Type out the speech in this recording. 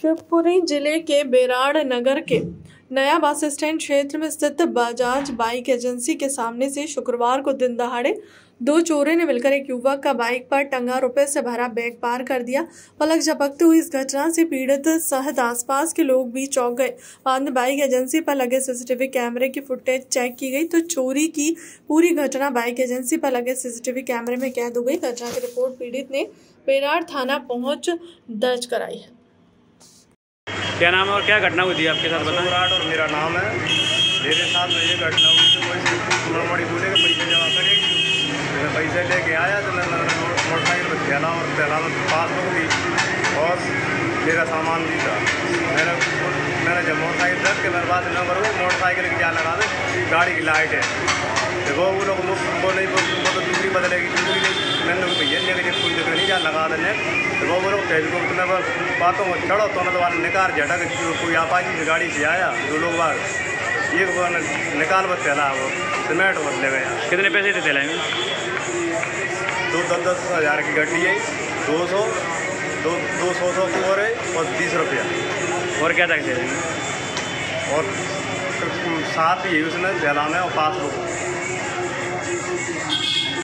शिवपुरी ज़िले के बेराड़ नगर के नया बस स्टैंड क्षेत्र में स्थित बजाज बाइक एजेंसी के सामने से शुक्रवार को दिन दहाड़े दो चोरों ने मिलकर एक युवक का बाइक पर टंगा रुपए से भरा बैग पार कर दिया। पलक झपकते हुई इस घटना से पीड़ित सहित आसपास के लोग भी चौंक गए। बाद में बाइक एजेंसी पर लगे सीसीटीवी कैमरे की फुटेज चेक की गई तो चोरी की पूरी घटना बाइक एजेंसी पर लगे सीसीटीवी कैमरे में कैद हो गई। घटना की रिपोर्ट पीड़ित ने बेराड़ थाना पहुँच दर्ज कराई है। क्या नाम है और क्या घटना हुई थी आपके साथ, बताएँ। और मेरा नाम है। मेरे साथ में ये घटना हुई तो कोई बोले कि पैसे जमा करेगी मैं पैसे लेके आया तो मैं मोटरसाइकिल पर फैला और फैला पास पासबुक भी और मेरा सामान भी था। मैंने मैंने जब मोटरसाइकिल रख के मेरे पास नंबर वो मोटरसाइकिल की क्या लगा दे गाड़ी की लाइट है। देखो वो लोग वो नहीं वो वो तो दूसरी बदलेगी दूसरी नहीं मैंने उनको भैया लेके जब कोई तो बातों चढ़ो तो निकाल झटक कोई आपाजी गाड़ी से आया दो लोग बार एक बार निकाल बस चला वो सीमेंट बदले गया कितने पैसे थे थैले दो दस दस हज़ार की गड्डी है दो सौ दो दो सौ सौ और है और बीस रुपया और क्या था थैले में और साथ ही उसने जलाना है और पासबुक